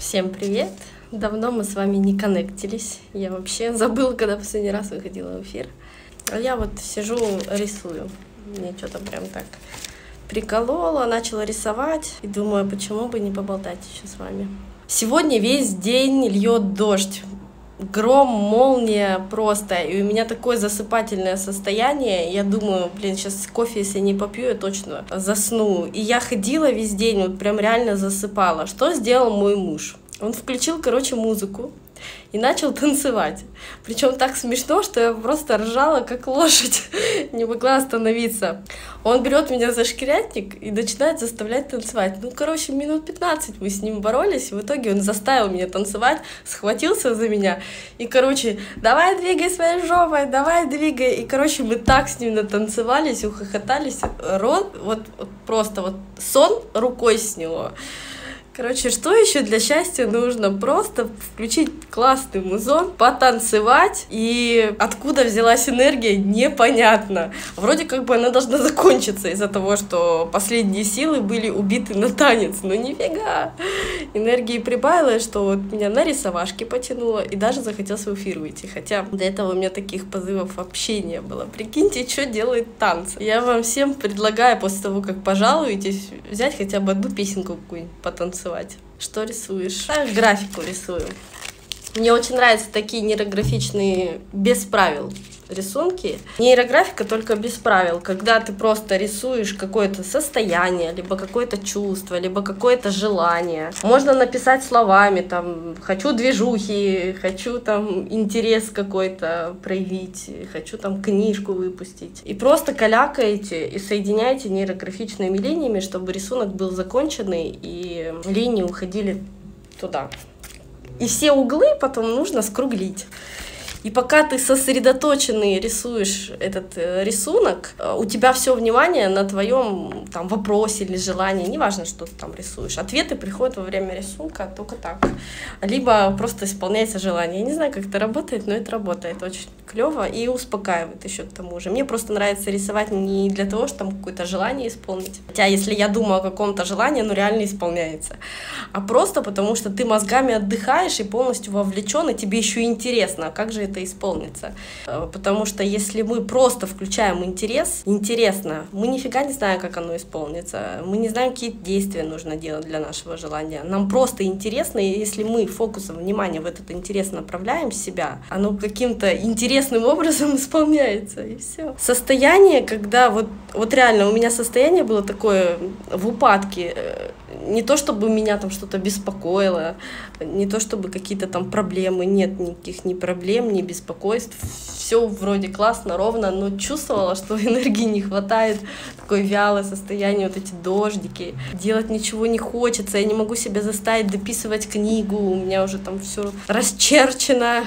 Всем привет! Давно мы с вами не коннектились. Я вообще забыла, когда последний раз выходила в эфир. А я вот сижу, рисую. Мне что-то прям так приколола, начала рисовать. И думаю, почему бы не поболтать еще с вами. Сегодня весь день льет дождь гром, молния просто. И у меня такое засыпательное состояние. Я думаю, блин, сейчас кофе, если не попью, я точно засну. И я ходила весь день, вот прям реально засыпала. Что сделал мой муж? Он включил, короче, музыку и начал танцевать. Причем так смешно, что я просто ржала, как лошадь, не могла остановиться. Он берет меня за шкирятник и начинает заставлять танцевать. Ну, короче, минут 15 мы с ним боролись, в итоге он заставил меня танцевать, схватился за меня и, короче, давай двигай своей жопой, давай двигай. И, короче, мы так с ним натанцевались, ухохотались, рот, вот, вот просто вот сон рукой с него. Короче, что еще для счастья нужно? Просто включить классный музон, потанцевать, и откуда взялась энергия, непонятно. Вроде как бы она должна закончиться из-за того, что последние силы были убиты на танец, но нифига. Энергии прибавилось, что вот меня на рисовашке потянуло, и даже захотелось в эфир выйти, хотя до этого у меня таких позывов вообще не было. Прикиньте, что делает танцы. Я вам всем предлагаю после того, как пожалуетесь, взять хотя бы одну песенку какую-нибудь потанцевать рисовать. Что рисуешь? А, графику рисую. Мне очень нравятся такие нейрографичные без правил рисунки. Нейрографика только без правил, когда ты просто рисуешь какое-то состояние, либо какое-то чувство, либо какое-то желание. Можно написать словами, там, хочу движухи, хочу там интерес какой-то проявить, хочу там книжку выпустить. И просто калякаете и соединяете нейрографичными линиями, чтобы рисунок был законченный и линии уходили туда. И все углы потом нужно скруглить. И пока ты сосредоточенный рисуешь этот э, рисунок, э, у тебя все внимание на твоем там вопросе или желании, неважно, что ты там рисуешь. Ответы приходят во время рисунка только так. Либо просто исполняется желание. Я не знаю, как это работает, но это работает очень клево и успокаивает еще к тому же. Мне просто нравится рисовать не для того, чтобы там какое-то желание исполнить. Хотя если я думаю о каком-то желании, оно реально исполняется. А просто потому, что ты мозгами отдыхаешь и полностью вовлечен, и тебе еще интересно, а как же это исполнится. Э, потому что если мы просто включаем интерес, интересно, мы нифига не знаем, как оно исполнится. Мы не знаем, какие действия нужно делать для нашего желания. Нам просто интересно, и если мы фокусом внимания в этот интерес направляем себя, оно каким-то интересным образом исполняется, и все. Состояние, когда вот, вот реально у меня состояние было такое в упадке, э, не то чтобы меня там что-то беспокоило, не то чтобы какие-то там проблемы, нет никаких ни проблем, ни беспокойств, все вроде классно, ровно, но чувствовала, что энергии не хватает, такое вялое состояние, вот эти дождики, делать ничего не хочется, я не могу себя заставить дописывать книгу, у меня уже там все расчерчено,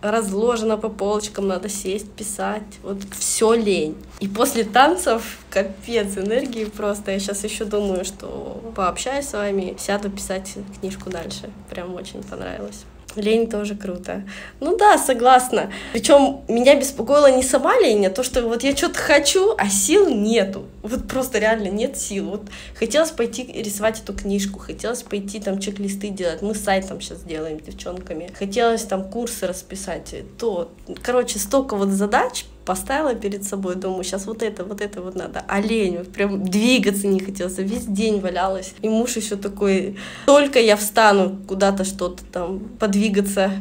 разложено по полочкам, надо сесть, писать. Вот все лень. И после танцев капец энергии просто. Я сейчас еще думаю, что пообщаюсь с вами, сяду писать книжку дальше. Прям очень понравилось. Лень тоже круто. Ну да, согласна. Причем меня беспокоила не сама лень, а то, что вот я что-то хочу, а сил нету. Вот просто реально нет сил. Вот хотелось пойти рисовать эту книжку, хотелось пойти там чек-листы делать. Мы сайт там сейчас делаем девчонками. Хотелось там курсы расписать. То, короче, столько вот задач поставила перед собой, думаю, сейчас вот это, вот это вот надо. Лень, вот прям двигаться не хотелось, весь день валялась. И муж еще такой, только я встану куда-то что-то там, подвигаться,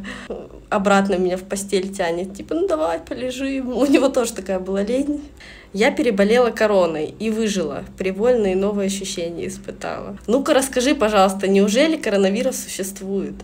обратно меня в постель тянет. Типа, ну давай, полежим. У него тоже такая была лень. Я переболела короной и выжила. Привольные новые ощущения испытала. Ну-ка расскажи, пожалуйста, неужели коронавирус существует?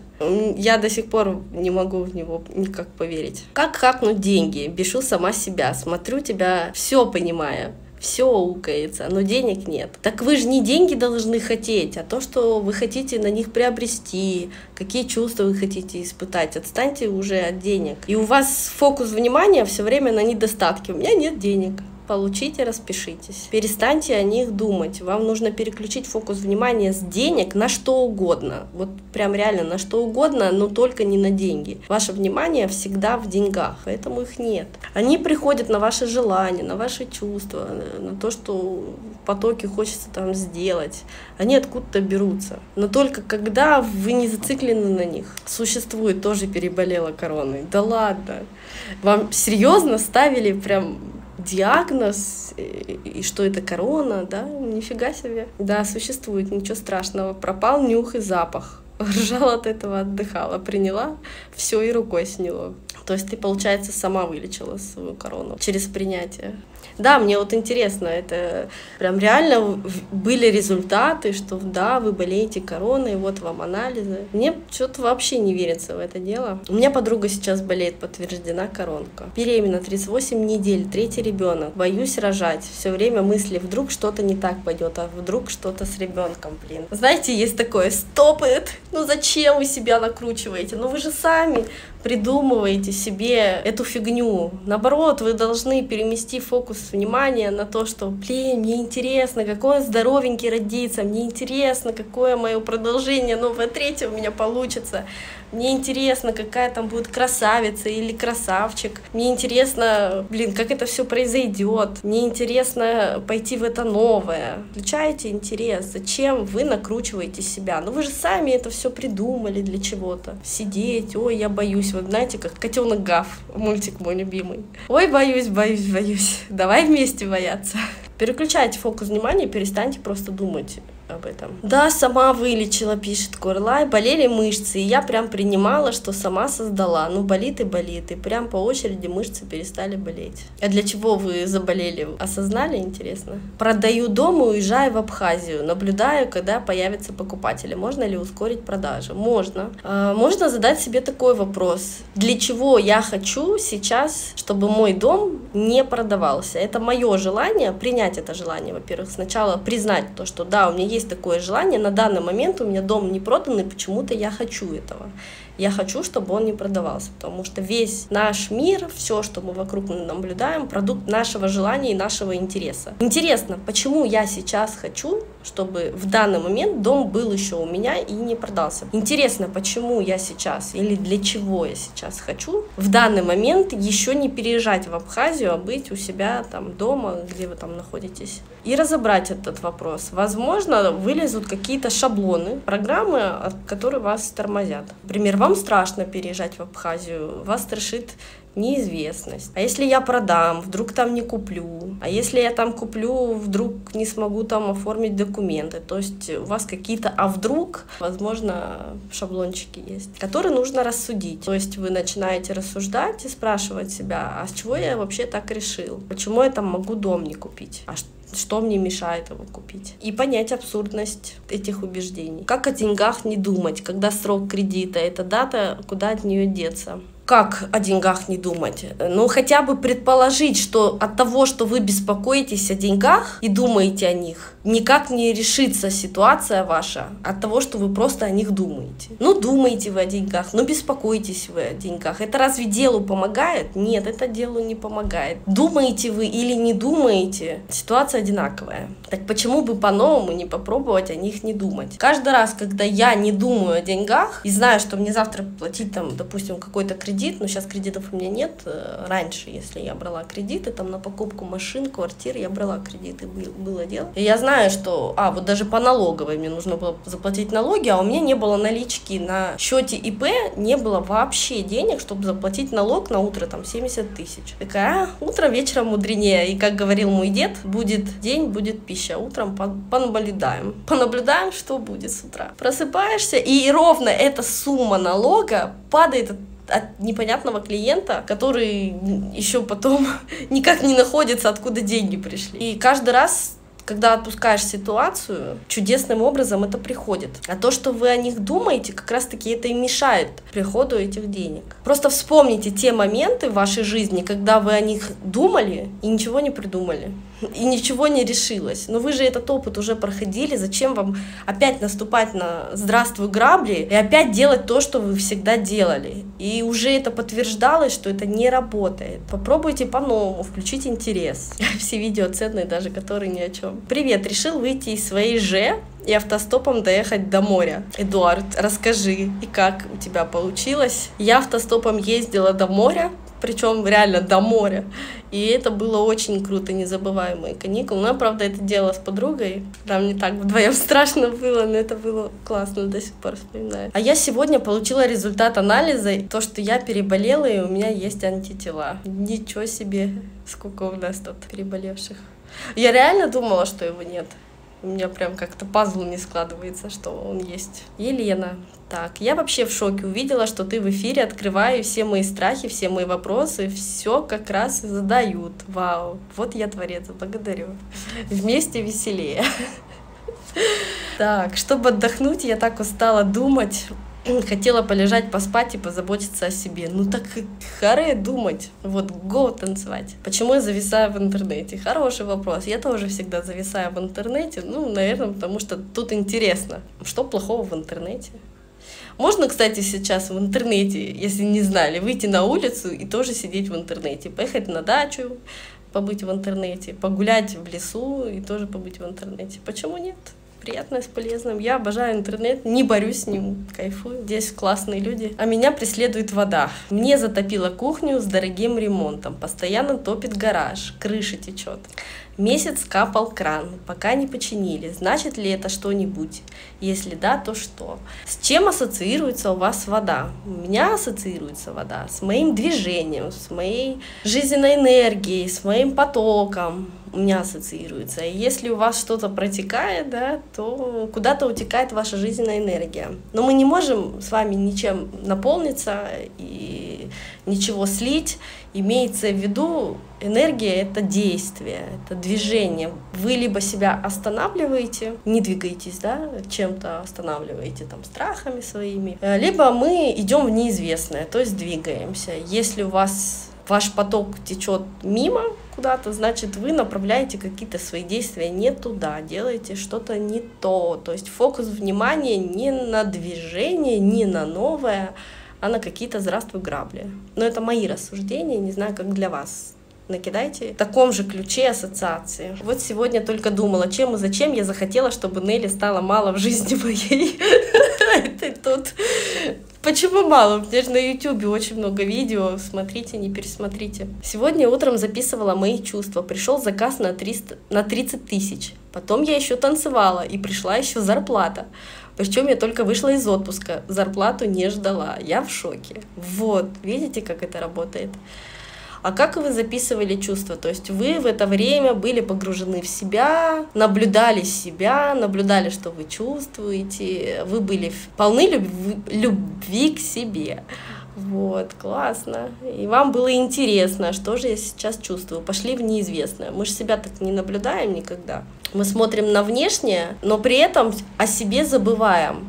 Я до сих пор не могу в него никак поверить. Как хакнуть деньги? Бешу сама себя. Смотрю тебя, все понимая все укается, но денег нет. Так вы же не деньги должны хотеть, а то, что вы хотите на них приобрести, какие чувства вы хотите испытать. Отстаньте уже от денег. И у вас фокус внимания все время на недостатке. У меня нет денег получите, распишитесь. Перестаньте о них думать. Вам нужно переключить фокус внимания с денег на что угодно. Вот прям реально на что угодно, но только не на деньги. Ваше внимание всегда в деньгах, поэтому их нет. Они приходят на ваши желания, на ваши чувства, на то, что в потоке хочется там сделать. Они откуда-то берутся. Но только когда вы не зациклены на них. Существует, тоже переболела короной. Да ладно. Вам серьезно ставили прям диагноз, и что это корона, да, нифига себе. Да, существует, ничего страшного. Пропал нюх и запах. Ржала от этого, отдыхала, приняла, все и рукой сняло. То есть ты, получается, сама вылечила свою корону через принятие. Да, мне вот интересно, это прям реально были результаты, что да, вы болеете короной, вот вам анализы. Мне что-то вообще не верится в это дело. У меня подруга сейчас болеет, подтверждена коронка. Беременна 38 недель, третий ребенок. Боюсь рожать. Все время мысли, вдруг что-то не так пойдет, а вдруг что-то с ребенком, блин. Знаете, есть такое, стопает, ну зачем вы себя накручиваете? Ну вы же сами придумываете себе эту фигню. Наоборот, вы должны перемести фокус внимания на то, что, блин, мне интересно, какой он здоровенький родится, мне интересно, какое мое продолжение, новое третье у меня получится. Мне интересно, какая там будет красавица или красавчик. Мне интересно, блин, как это все произойдет. Мне интересно пойти в это новое. Включайте интерес. Зачем вы накручиваете себя? Ну вы же сами это все придумали для чего-то. Сидеть, ой, я боюсь. Вот знаете, как котенок Гав, мультик мой любимый. Ой, боюсь, боюсь, боюсь. Давай вместе бояться. Переключайте фокус внимания, перестаньте просто думать об этом. Да, сама вылечила, пишет Корлай. Болели мышцы, и я прям принимала, что сама создала. Ну, болит и болит, и прям по очереди мышцы перестали болеть. А для чего вы заболели? Осознали, интересно? Продаю дом и уезжаю в Абхазию. Наблюдаю, когда появятся покупатели. Можно ли ускорить продажи? Можно. А, можно задать себе такой вопрос. Для чего я хочу сейчас, чтобы мой дом не продавался? Это мое желание, принять это желание, во-первых. Сначала признать то, что да, у меня есть есть такое желание, на данный момент у меня дом не продан, и почему-то я хочу этого. Я хочу, чтобы он не продавался, потому что весь наш мир, все, что мы вокруг наблюдаем, продукт нашего желания и нашего интереса. Интересно, почему я сейчас хочу, чтобы в данный момент дом был еще у меня и не продался. Интересно, почему я сейчас или для чего я сейчас хочу в данный момент еще не переезжать в Абхазию, а быть у себя там дома, где вы там находитесь. И разобрать этот вопрос. Возможно, вылезут какие-то шаблоны, программы, которые вас тормозят. Например, вам страшно переезжать в Абхазию, вас страшит неизвестность. А если я продам, вдруг там не куплю? А если я там куплю, вдруг не смогу там оформить документы? То есть у вас какие-то «а вдруг», возможно, шаблончики есть, которые нужно рассудить. То есть вы начинаете рассуждать и спрашивать себя, а с чего я вообще так решил? Почему я там могу дом не купить? А что что мне мешает его купить. И понять абсурдность этих убеждений. Как о деньгах не думать, когда срок кредита, это дата, куда от нее деться как о деньгах не думать? Ну, хотя бы предположить, что от того, что вы беспокоитесь о деньгах и думаете о них, никак не решится ситуация ваша от того, что вы просто о них думаете. Ну, думаете вы о деньгах, ну, беспокоитесь вы о деньгах. Это разве делу помогает? Нет, это делу не помогает. Думаете вы или не думаете, ситуация одинаковая. Так почему бы по-новому не попробовать о них не думать? Каждый раз, когда я не думаю о деньгах и знаю, что мне завтра платить там, допустим, какой-то кредит, кредит, но сейчас кредитов у меня нет. Э, раньше, если я брала кредиты, там на покупку машин, квартир, я брала кредиты, был, было дело. И я знаю, что, а, вот даже по налоговой мне нужно было заплатить налоги, а у меня не было налички на счете ИП, не было вообще денег, чтобы заплатить налог на утро, там, 70 тысяч. Такая, а, утро вечером мудренее. И как говорил мой дед, будет день, будет пища. Утром понаблюдаем. Понаблюдаем, что будет с утра. Просыпаешься, и ровно эта сумма налога падает от непонятного клиента, который еще потом никак не находится, откуда деньги пришли. И каждый раз когда отпускаешь ситуацию, чудесным образом это приходит. А то, что вы о них думаете, как раз-таки это и мешает приходу этих денег. Просто вспомните те моменты в вашей жизни, когда вы о них думали и ничего не придумали. И ничего не решилось. Но вы же этот опыт уже проходили, зачем вам опять наступать на «здравствуй, грабли» и опять делать то, что вы всегда делали. И уже это подтверждалось, что это не работает. Попробуйте по-новому, включить интерес. Все видео ценные, даже которые ни о чем. Привет, решил выйти из своей же и автостопом доехать до моря. Эдуард, расскажи, и как у тебя получилось? Я автостопом ездила до моря, причем реально до моря. И это было очень круто, незабываемые каникулы. Ну, я, правда, это делала с подругой. Там не так вдвоем страшно было, но это было классно, до сих пор вспоминаю. А я сегодня получила результат анализа, то, что я переболела, и у меня есть антитела. Ничего себе, сколько у нас тут переболевших. Я реально думала, что его нет. У меня прям как-то пазл не складывается, что он есть. Елена. Так, я вообще в шоке. Увидела, что ты в эфире, открываю все мои страхи, все мои вопросы, все как раз задают. Вау, вот я творец, благодарю. Вместе веселее. Так, чтобы отдохнуть, я так устала думать хотела полежать, поспать и позаботиться о себе. Ну так харе думать, вот го танцевать. Почему я зависаю в интернете? Хороший вопрос. Я тоже всегда зависаю в интернете. Ну, наверное, потому что тут интересно. Что плохого в интернете? Можно, кстати, сейчас в интернете, если не знали, выйти на улицу и тоже сидеть в интернете, поехать на дачу, побыть в интернете, погулять в лесу и тоже побыть в интернете. Почему нет? приятное с полезным. Я обожаю интернет, не борюсь с ним, кайфую. Здесь классные люди. А меня преследует вода. Мне затопило кухню с дорогим ремонтом. Постоянно топит гараж, крыша течет. Месяц капал кран, пока не починили. Значит ли это что-нибудь? Если да, то что? С чем ассоциируется у вас вода? У меня ассоциируется вода с моим движением, с моей жизненной энергией, с моим потоком. У меня ассоциируется. И если у вас что-то протекает, да, то куда-то утекает ваша жизненная энергия. Но мы не можем с вами ничем наполниться и ничего слить. Имеется в виду, энергия — это действие, это движение. Вы либо себя останавливаете, не двигаетесь, да, чем-то останавливаете, там, страхами своими, э, либо мы идем в неизвестное, то есть двигаемся. Если у вас ваш поток течет мимо куда-то, значит, вы направляете какие-то свои действия не туда, делаете что-то не то. То есть фокус внимания не на движение, не на новое, а на какие-то здравствуй грабли. Но это мои рассуждения, не знаю, как для вас. Накидайте в таком же ключе ассоциации. Вот сегодня только думала, чем и зачем я захотела, чтобы Нелли стало мало в жизни моей. Это тут Почему мало? У меня же на YouTube очень много видео. Смотрите, не пересмотрите. Сегодня утром записывала мои чувства. Пришел заказ на, 300, на 30 тысяч. Потом я еще танцевала, и пришла еще зарплата. Причем я только вышла из отпуска, зарплату не ждала. Я в шоке. Вот, видите, как это работает? А как вы записывали чувства? То есть вы в это время были погружены в себя, наблюдали себя, наблюдали, что вы чувствуете, вы были полны любви, любви к себе. Вот, классно. И вам было интересно, что же я сейчас чувствую. Пошли в неизвестное. Мы же себя так не наблюдаем никогда. Мы смотрим на внешнее, но при этом о себе забываем.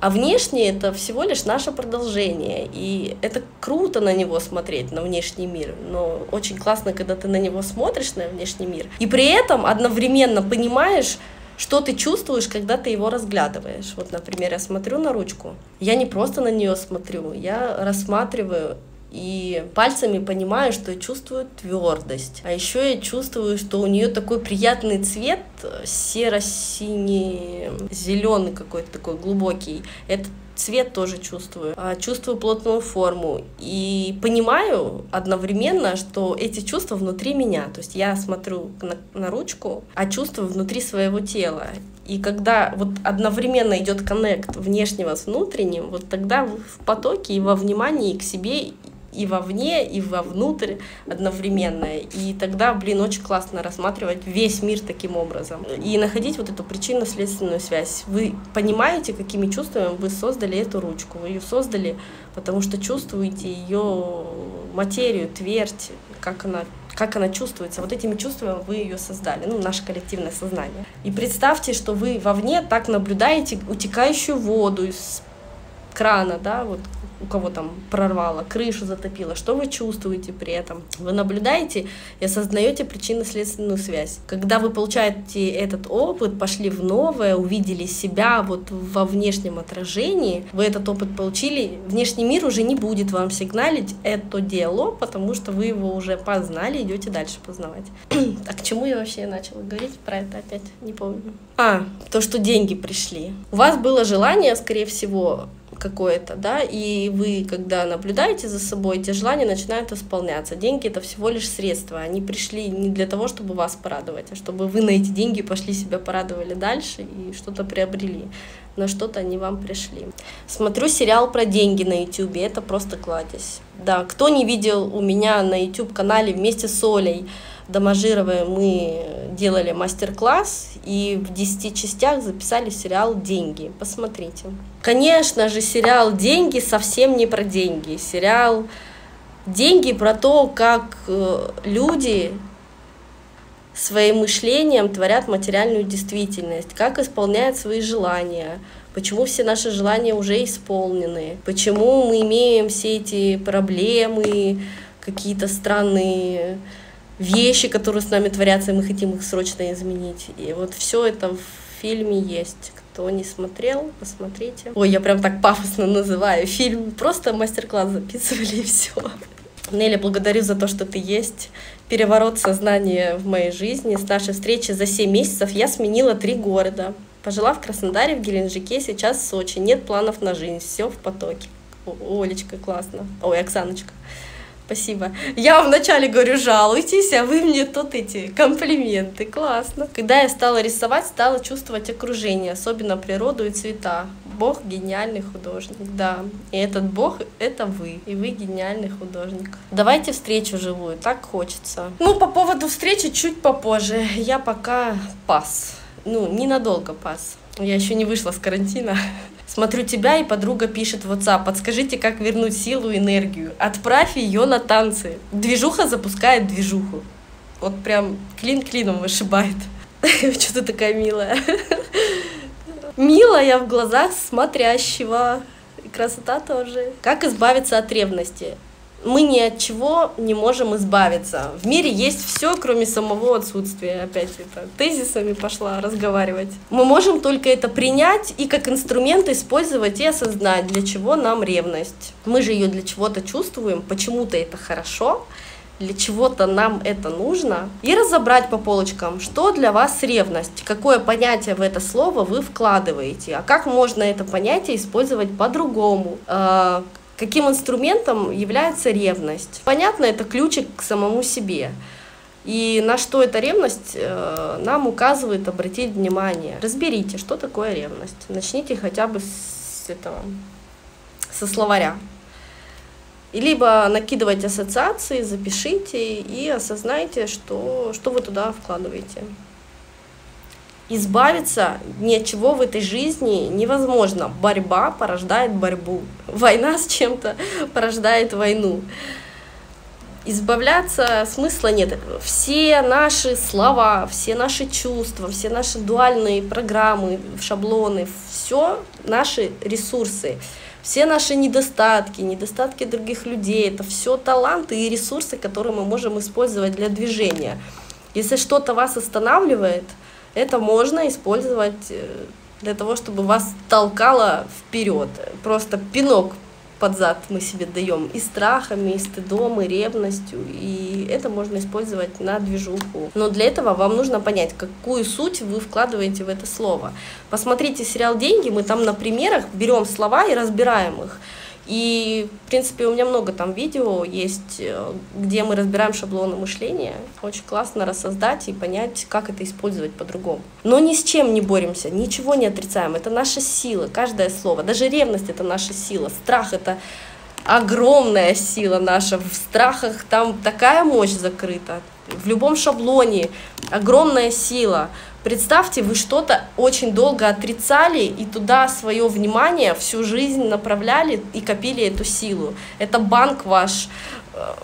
А внешнее это всего лишь наше продолжение. И это круто на него смотреть, на внешний мир. Но очень классно, когда ты на него смотришь, на внешний мир. И при этом одновременно понимаешь, что ты чувствуешь, когда ты его разглядываешь. Вот, например, я смотрю на ручку. Я не просто на нее смотрю, я рассматриваю и пальцами понимаю, что чувствую твердость. А еще я чувствую, что у нее такой приятный цвет, серо-синий, зеленый какой-то такой глубокий. Этот цвет тоже чувствую, а, чувствую плотную форму и понимаю одновременно, что эти чувства внутри меня. То есть я смотрю на, на ручку, а чувствую внутри своего тела. И когда вот одновременно идет коннект внешнего с внутренним, вот тогда в потоке и во внимании к себе и вовне, и вовнутрь одновременно. И тогда, блин, очень классно рассматривать весь мир таким образом. И находить вот эту причинно-следственную связь. Вы понимаете, какими чувствами вы создали эту ручку. Вы ее создали, потому что чувствуете ее материю, твердь, как она как она чувствуется. Вот этими чувствами вы ее создали, ну, наше коллективное сознание. И представьте, что вы вовне так наблюдаете утекающую воду из крана, да, вот у кого там прорвало, крышу затопило, что вы чувствуете при этом? Вы наблюдаете и осознаете причинно-следственную связь. Когда вы получаете этот опыт, пошли в новое, увидели себя вот во внешнем отражении, вы этот опыт получили, внешний мир уже не будет вам сигналить это дело, потому что вы его уже познали, идете дальше познавать. а к чему я вообще начала говорить про это опять? Не помню. А, то, что деньги пришли. У вас было желание, скорее всего, какое-то, да, и вы, когда наблюдаете за собой, эти желания начинают исполняться. Деньги — это всего лишь средства, они пришли не для того, чтобы вас порадовать, а чтобы вы на эти деньги пошли себя порадовали дальше и что-то приобрели, на что-то они вам пришли. Смотрю сериал про деньги на YouTube, это просто кладезь. Да, кто не видел у меня на YouTube-канале вместе с Олей, Доможировой мы делали мастер-класс и в 10 частях записали сериал «Деньги». Посмотрите. Конечно же, сериал «Деньги» совсем не про деньги. Сериал «Деньги» про то, как э, люди своим мышлением творят материальную действительность, как исполняют свои желания, почему все наши желания уже исполнены, почему мы имеем все эти проблемы, какие-то странные вещи, которые с нами творятся, и мы хотим их срочно изменить. И вот все это в фильме есть. Кто не смотрел, посмотрите. Ой, я прям так пафосно называю фильм. Просто мастер-класс записывали и все. Неля, благодарю за то, что ты есть. Переворот сознания в моей жизни. С нашей встречи за 7 месяцев я сменила три города. Пожила в Краснодаре, в Геленджике, сейчас в Сочи. Нет планов на жизнь, все в потоке. О, Олечка, классно. Ой, Оксаночка. Спасибо. Я вам вначале говорю, жалуйтесь, а вы мне тут эти комплименты. Классно. Когда я стала рисовать, стала чувствовать окружение, особенно природу и цвета. Бог гениальный художник, да. И этот Бог — это вы, и вы гениальный художник. Давайте встречу живую, так хочется. Ну, по поводу встречи чуть попозже. Я пока пас. Ну, ненадолго пас. Я еще не вышла с карантина. Смотрю тебя, и подруга пишет в WhatsApp, подскажите, как вернуть силу и энергию. Отправь ее на танцы. Движуха запускает движуху. Вот прям клин клином вышибает. Что ты такая милая? Милая в глазах смотрящего. И красота тоже. Как избавиться от ревности? Мы ни от чего не можем избавиться. В мире есть все, кроме самого отсутствия. Опять это тезисами пошла разговаривать. Мы можем только это принять и как инструмент использовать и осознать, для чего нам ревность. Мы же ее для чего-то чувствуем, почему-то это хорошо, для чего-то нам это нужно, и разобрать по полочкам, что для вас ревность, какое понятие в это слово вы вкладываете, а как можно это понятие использовать по-другому, а, Каким инструментом является ревность? Понятно, это ключик к самому себе. И на что эта ревность э, нам указывает обратить внимание. Разберите, что такое ревность. Начните хотя бы с этого, со словаря. И либо накидывайте ассоциации, запишите и осознайте, что, что вы туда вкладываете избавиться ни от чего в этой жизни невозможно. Борьба порождает борьбу. Война с чем-то порождает войну. Избавляться смысла нет. Все наши слова, все наши чувства, все наши дуальные программы, шаблоны, все наши ресурсы, все наши недостатки, недостатки других людей, это все таланты и ресурсы, которые мы можем использовать для движения. Если что-то вас останавливает, это можно использовать э, для того, чтобы вас толкало вперед. Просто пинок под зад мы себе даем и страхами, и стыдом, и ревностью, и это можно использовать на движуху. Но для этого вам нужно понять, какую суть вы вкладываете в это слово. Посмотрите сериал «Деньги», мы там на примерах берем слова и разбираем их. И, в принципе, у меня много там видео есть, э, где мы разбираем шаблоны мышления. Очень классно рассоздать и понять, как это использовать по-другому. Но ни с чем не боремся, ничего не отрицаем. Это наша сила, каждое слово. Даже ревность — это наша сила. Страх — это огромная сила наша. В страхах там такая мощь закрыта. В любом шаблоне огромная сила. Представьте, вы что-то очень долго отрицали и туда свое внимание всю жизнь направляли и копили эту силу. Это банк ваш э,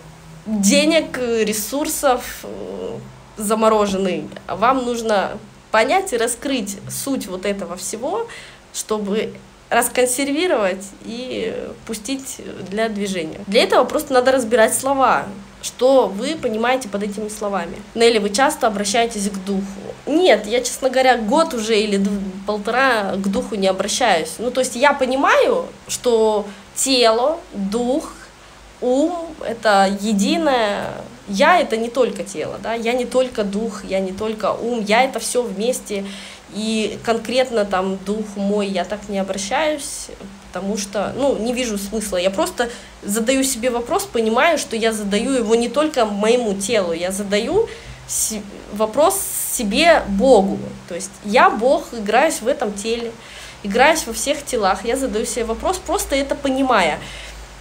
денег, ресурсов э, замороженный. Вам нужно понять и раскрыть суть вот этого всего, чтобы расконсервировать и пустить для движения. Для этого просто надо разбирать слова, что вы понимаете под этими словами. Нелли, вы часто обращаетесь к духу. Нет, я, честно говоря, год уже или полтора к духу не обращаюсь. Ну, то есть я понимаю, что тело, дух, ум — это единое. Я — это не только тело, да, я не только дух, я не только ум, я — это все вместе. И конкретно там дух мой я так не обращаюсь, потому что, ну, не вижу смысла. Я просто задаю себе вопрос, понимаю, что я задаю его не только моему телу, я задаю вопрос себе Богу. То есть я Бог, играюсь в этом теле, играюсь во всех телах. Я задаю себе вопрос, просто это понимая.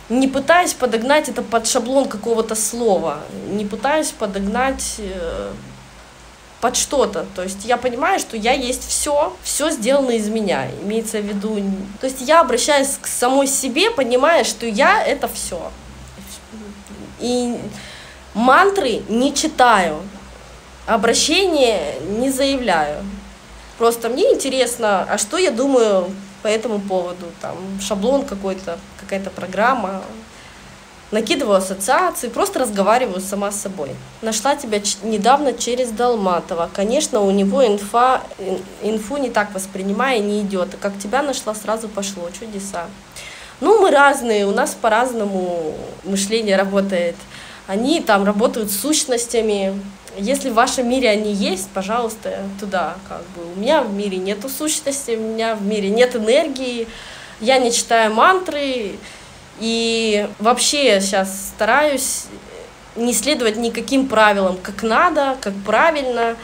Не пытаясь подогнать это под шаблон какого-то слова, не пытаюсь подогнать э, под что-то. То есть я понимаю, что я есть все, все сделано из меня. Имеется в виду. То есть я обращаюсь к самой себе, понимая, что я это все. И мантры не читаю, обращение не заявляю. Просто мне интересно, а что я думаю по этому поводу, там шаблон какой-то, какая-то программа, накидываю ассоциации, просто разговариваю сама с собой. Нашла тебя недавно через Долматова. Конечно, у него инфа, инфу не так воспринимая, не идет. А как тебя нашла, сразу пошло. Чудеса. Ну, мы разные, у нас по-разному мышление работает. Они там работают с сущностями. Если в вашем мире они есть, пожалуйста, туда. Как бы. У меня в мире нету сущности, у меня в мире нет энергии, я не читаю мантры, и вообще я сейчас стараюсь не следовать никаким правилам, как надо, как правильно,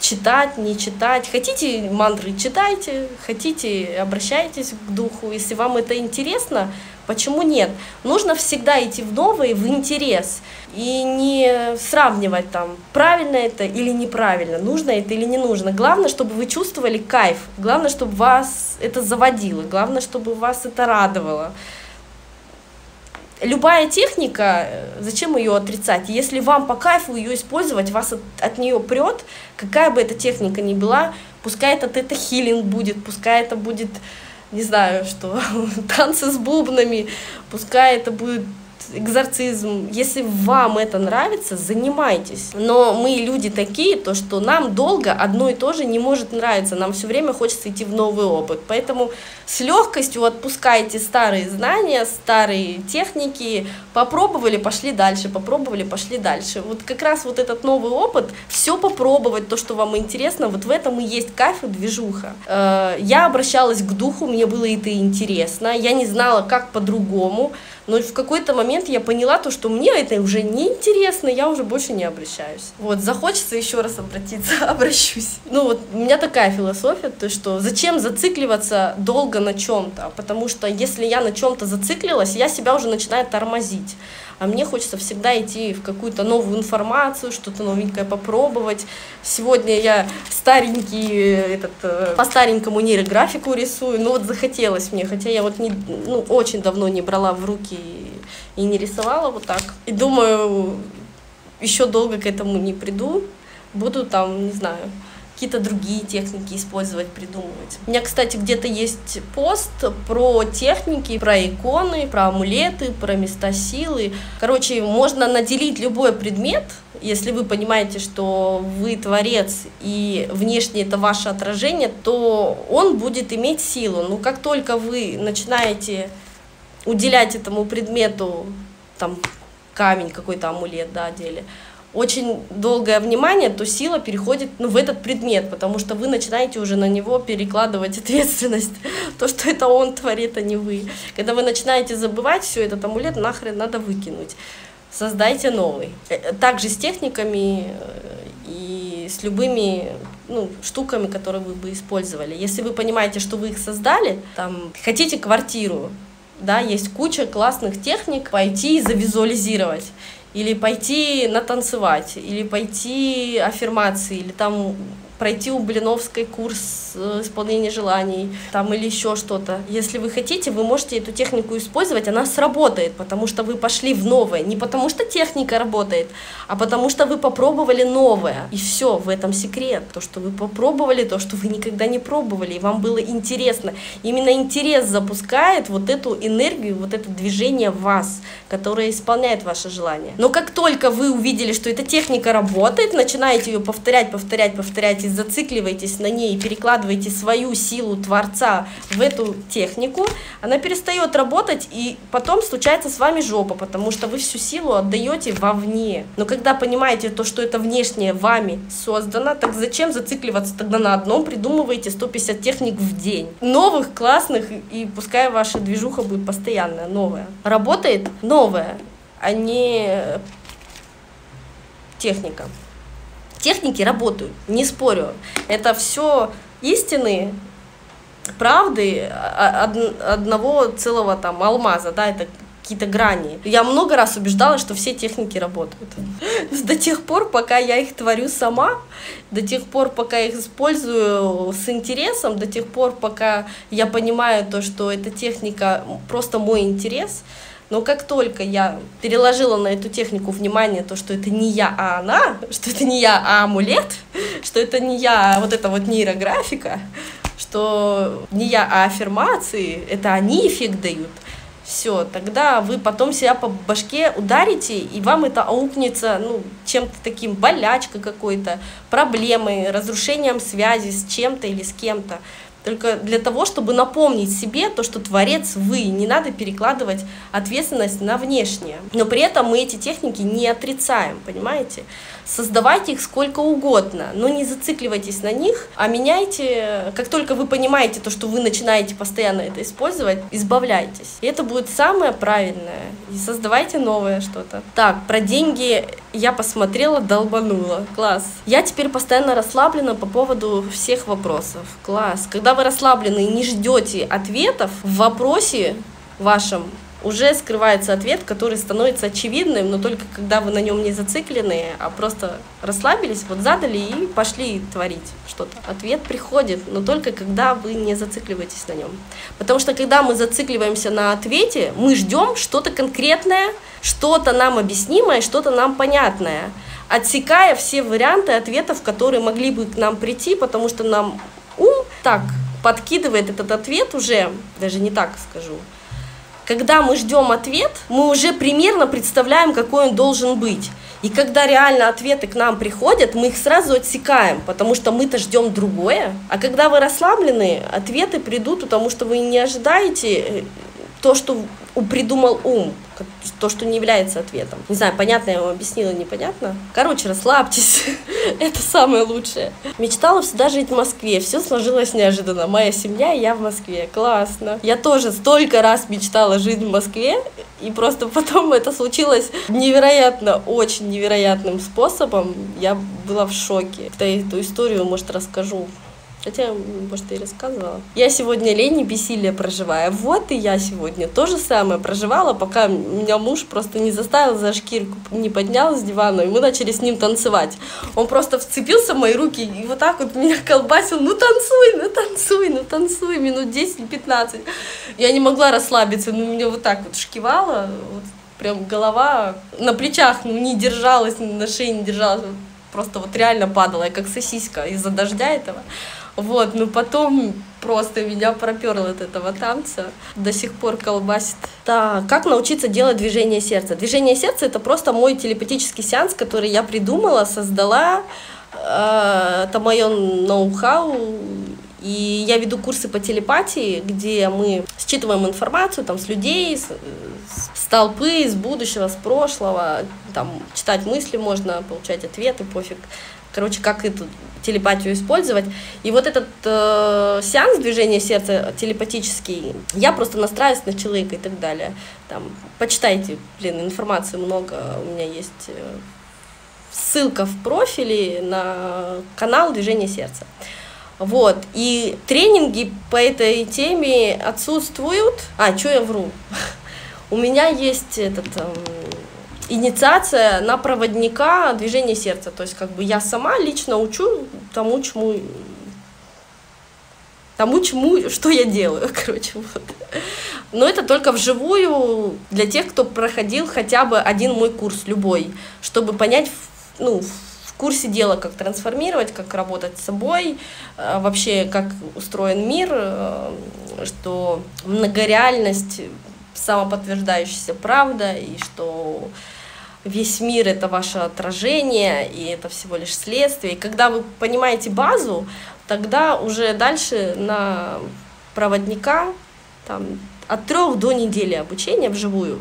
читать, не читать. Хотите мантры, читайте, хотите, обращайтесь к духу. Если вам это интересно, почему нет? Нужно всегда идти в новое, в интерес. И не сравнивать там, правильно это или неправильно, нужно это или не нужно. Главное, чтобы вы чувствовали кайф. Главное, чтобы вас это заводило. Главное, чтобы вас это радовало любая техника, э, зачем ее отрицать? Если вам по кайфу ее использовать, вас от, от нее прет, какая бы эта техника ни была, пускай это тета-хилинг будет, пускай это будет, не знаю, что, танцы с бубнами, пускай это будет экзорцизм. Если вам это нравится, занимайтесь. Но мы люди такие, то что нам долго одно и то же не может нравиться. Нам все время хочется идти в новый опыт. Поэтому с легкостью отпускайте старые знания, старые техники. Попробовали, пошли дальше, попробовали, пошли дальше. Вот как раз вот этот новый опыт, все попробовать, то, что вам интересно, вот в этом и есть кайф и движуха. Э, я обращалась к духу, мне было это интересно, я не знала, как по-другому. Но в какой-то момент я поняла то, что мне это уже не интересно, я уже больше не обращаюсь. Вот, захочется еще раз обратиться, обращусь. Ну вот, у меня такая философия, то что зачем зацикливаться долго на чем-то, потому что если я на чем-то зациклилась, я себя уже начинаю тормозить а мне хочется всегда идти в какую-то новую информацию, что-то новенькое попробовать. Сегодня я старенький, э, этот, э, по старенькому нейрографику рисую, ну вот захотелось мне, хотя я вот не, ну, очень давно не брала в руки и не рисовала вот так. И думаю, еще долго к этому не приду, буду там, не знаю, какие-то другие техники использовать, придумывать. У меня, кстати, где-то есть пост про техники, про иконы, про амулеты, про места силы. Короче, можно наделить любой предмет, если вы понимаете, что вы творец и внешне это ваше отражение, то он будет иметь силу. Но как только вы начинаете уделять этому предмету там камень, какой-то амулет, да, деле, очень долгое внимание, то сила переходит ну, в этот предмет, потому что вы начинаете уже на него перекладывать ответственность. То, что это он творит, а не вы. Когда вы начинаете забывать все, этот амулет нахрен надо выкинуть. Создайте новый. Э, также с техниками э, и с любыми ну, штуками, которые вы бы использовали. Если вы понимаете, что вы их создали, там, хотите квартиру, да, есть куча классных техник пойти и завизуализировать или пойти натанцевать, или пойти аффирмации, или там пройти у Блиновской курс э, исполнения желаний, там или еще что-то. Если вы хотите, вы можете эту технику использовать, она сработает, потому что вы пошли в новое. Не потому что техника работает, а потому что вы попробовали новое. И все, в этом секрет. То, что вы попробовали, то, что вы никогда не пробовали, и вам было интересно. Именно интерес запускает вот эту энергию, вот это движение в вас, которое исполняет ваше желание. Но как только вы увидели, что эта техника работает, начинаете ее повторять, повторять, повторять, и зацикливаетесь на ней, и перекладываете свою силу Творца в эту технику, она перестает работать, и потом случается с вами жопа, потому что вы всю силу отдаете вовне. Но когда понимаете то, что это внешнее вами создано, так зачем зацикливаться тогда на одном, придумываете 150 техник в день. Новых, классных, и пускай ваша движуха будет постоянная, новая. Работает новая, а не техника техники работают, не спорю. Это все истины, правды одного целого там алмаза, да, это какие-то грани. Я много раз убеждалась, что все техники работают. До тех пор, пока я их творю сама, до тех пор, пока я их использую с интересом, до тех пор, пока я понимаю то, что эта техника просто мой интерес, но как только я переложила на эту технику внимание, то, что это не я, а она, что это не я, а амулет, что это не я, а вот эта вот нейрографика, что не я, а аффирмации, это они эффект дают, все, тогда вы потом себя по башке ударите, и вам это аукнется ну, чем-то таким, болячкой какой-то, проблемой, разрушением связи с чем-то или с кем-то только для того, чтобы напомнить себе то, что творец вы, не надо перекладывать ответственность на внешнее. Но при этом мы эти техники не отрицаем, понимаете? Создавайте их сколько угодно, но не зацикливайтесь на них, а меняйте, как только вы понимаете то, что вы начинаете постоянно это использовать, избавляйтесь. И это будет самое правильное. И создавайте новое что-то. Так, про деньги я посмотрела, долбанула. Класс. Я теперь постоянно расслаблена по поводу всех вопросов. Класс. Когда вы расслаблены и не ждете ответов в вопросе вашем, уже скрывается ответ, который становится очевидным, но только когда вы на нем не зациклены, а просто расслабились, вот задали и пошли творить что-то. Ответ приходит, но только когда вы не зацикливаетесь на нем. Потому что когда мы зацикливаемся на ответе, мы ждем что-то конкретное, что-то нам объяснимое, что-то нам понятное, отсекая все варианты ответов, которые могли бы к нам прийти, потому что нам ум так подкидывает этот ответ уже, даже не так скажу, когда мы ждем ответ, мы уже примерно представляем, какой он должен быть. И когда реально ответы к нам приходят, мы их сразу отсекаем, потому что мы-то ждем другое. А когда вы расслаблены, ответы придут, потому что вы не ожидаете э, то, что придумал ум то, что не является ответом. Не знаю, понятно я вам объяснила, непонятно. Короче, расслабьтесь, это самое лучшее. Мечтала всегда жить в Москве, все сложилось неожиданно. Моя семья, я в Москве, классно. Я тоже столько раз мечтала жить в Москве, и просто потом это случилось невероятно, очень невероятным способом. Я была в шоке. Эту историю, может, расскажу Хотя, может, и рассказывала. Я сегодня лень и бессилие проживаю. Вот и я сегодня то же самое проживала, пока меня муж просто не заставил за шкирку, не поднял с дивана, и мы начали с ним танцевать. Он просто вцепился в мои руки и вот так вот меня колбасил. Ну танцуй, ну танцуй, ну танцуй, минут 10-15. Я не могла расслабиться, ну меня вот так вот шкивало, вот прям голова на плечах ну, не держалась, на шее не держалась, просто вот реально падала, я как сосиска из-за дождя этого. Вот, но потом просто меня проперло от этого танца. До сих пор колбасит. Так, как научиться делать движение сердца? Движение сердца это просто мой телепатический сеанс, который я придумала, создала. Э, это мое ноу-хау. И я веду курсы по телепатии, где мы считываем информацию там, с людей, с, с толпы, из будущего, с прошлого. Там, читать мысли можно, получать ответы, пофиг короче, как эту телепатию использовать. И вот этот э, сеанс движения сердца телепатический, я просто настраиваюсь на человека и так далее. Там, почитайте, блин, информации много, у меня есть э, ссылка в профиле на канал движения сердца. Вот, и тренинги по этой теме отсутствуют. А, что я вру? У меня есть этот эм, инициация на проводника движения сердца. То есть как бы я сама лично учу тому, чему тому, чему, что я делаю, короче, вот. Но это только вживую для тех, кто проходил хотя бы один мой курс, любой, чтобы понять, ну, в курсе дела, как трансформировать, как работать с собой, э, вообще, как устроен мир, э, что многореальность самоподтверждающаяся правда, и что весь мир это ваше отражение, и это всего лишь следствие. И когда вы понимаете базу, тогда уже дальше на проводника там, от трех до недели обучения вживую.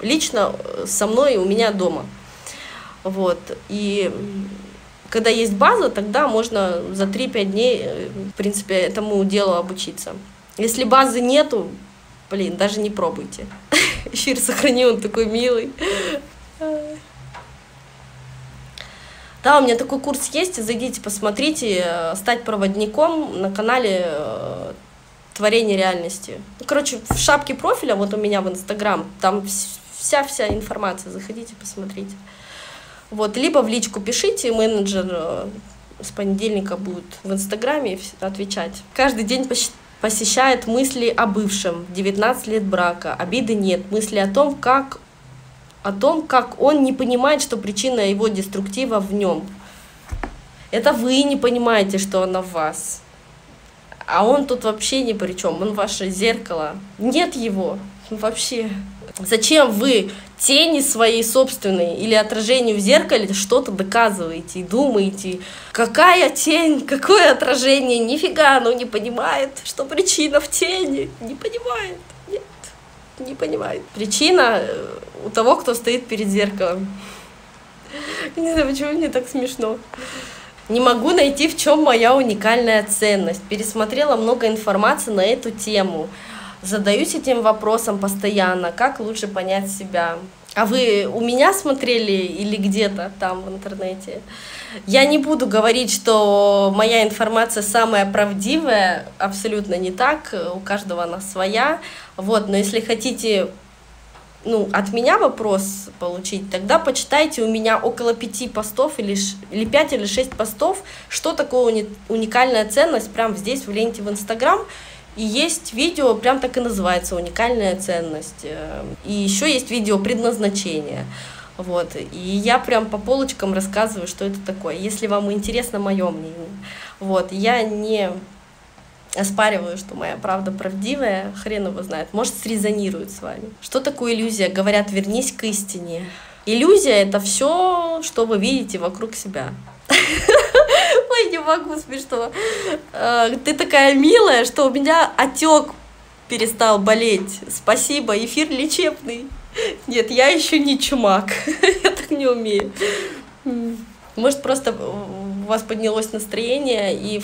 Лично э, со мной у меня дома. Вот. И когда есть база, тогда можно за 3-5 дней, э, в принципе, этому делу обучиться. Если базы нету, блин, даже не пробуйте. Эфир сохрани, он такой милый. Да, у меня такой курс есть, зайдите, посмотрите, э, стать проводником на канале э, Творение реальности. Ну, короче, в шапке профиля, вот у меня в Инстаграм, там вся-вся информация, заходите, посмотрите. Вот, либо в личку пишите, менеджер э, с понедельника будет в Инстаграме отвечать. Каждый день посещает мысли о бывшем, 19 лет брака, обиды нет, мысли о том, как о том, как он не понимает, что причина его деструктива в нем. Это вы не понимаете, что она в вас. А он тут вообще ни при чем, он ваше зеркало. Нет его вообще. Зачем вы тени своей собственной или отражению в зеркале что-то доказываете и думаете, какая тень, какое отражение, нифига оно не понимает, что причина в тени, не понимает, не понимает. Причина э, у того, кто стоит перед зеркалом. Не знаю, почему мне так смешно. Не могу найти, в чем моя уникальная ценность. Пересмотрела много информации на эту тему. Задаюсь этим вопросом постоянно, как лучше понять себя. А вы у меня смотрели или где-то там в интернете? Я не буду говорить, что моя информация самая правдивая, абсолютно не так, у каждого она своя. Вот, но если хотите ну, от меня вопрос получить, тогда почитайте у меня около пяти постов или, или пять или шесть постов, что такое уникальная ценность, прям здесь в ленте в Инстаграм. И есть видео, прям так и называется, уникальная ценность. Э, и еще есть видео предназначение. Вот. И я прям по полочкам рассказываю, что это такое, если вам интересно мое мнение. Вот. Я не оспариваю, что моя правда правдивая, хрен его знает, может, срезонирует с вами. Что такое иллюзия? Говорят, вернись к истине. Иллюзия — это все, что вы видите вокруг себя. Ой, не могу, смешно. А, ты такая милая, что у меня отек перестал болеть. Спасибо, эфир лечебный. Нет, я еще не чумак. я так не умею. Может, просто у вас поднялось настроение, и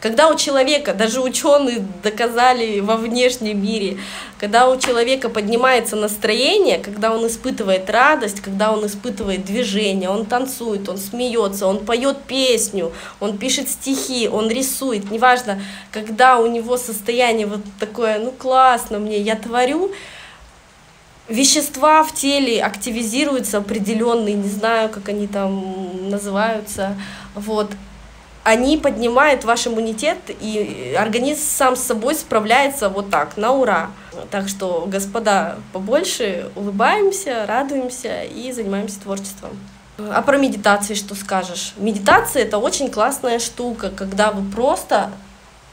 когда у человека, даже ученые доказали во внешнем мире, когда у человека поднимается настроение, когда он испытывает радость, когда он испытывает движение, он танцует, он смеется, он поет песню, он пишет стихи, он рисует, неважно, когда у него состояние вот такое, ну классно мне, я творю, вещества в теле активизируются определенные, не знаю, как они там называются, вот, они поднимают ваш иммунитет, и организм сам с собой справляется вот так, на ура. Так что, господа, побольше улыбаемся, радуемся и занимаемся творчеством. А про медитации что скажешь? Медитация это очень классная штука, когда вы просто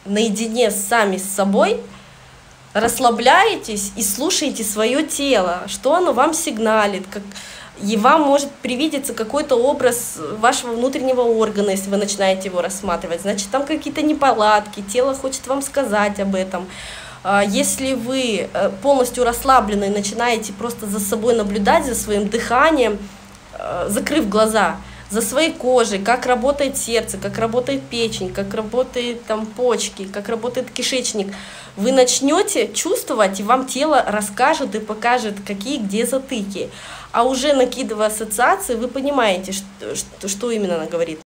наедине сами с собой расслабляетесь и слушаете свое тело, что оно вам сигналит, как, и вам может привидеться какой-то образ вашего внутреннего органа, если вы начинаете его рассматривать. Значит, там какие-то неполадки, тело хочет вам сказать об этом. А, если вы э, полностью расслаблены и начинаете просто за собой наблюдать, за своим дыханием, э, закрыв глаза, за своей кожей, как работает сердце, как работает печень, как работает там почки, как работает кишечник, вы начнете чувствовать, и вам тело расскажет и покажет, какие где затыки. А уже накидывая ассоциации, вы понимаете, что, что, именно она говорит.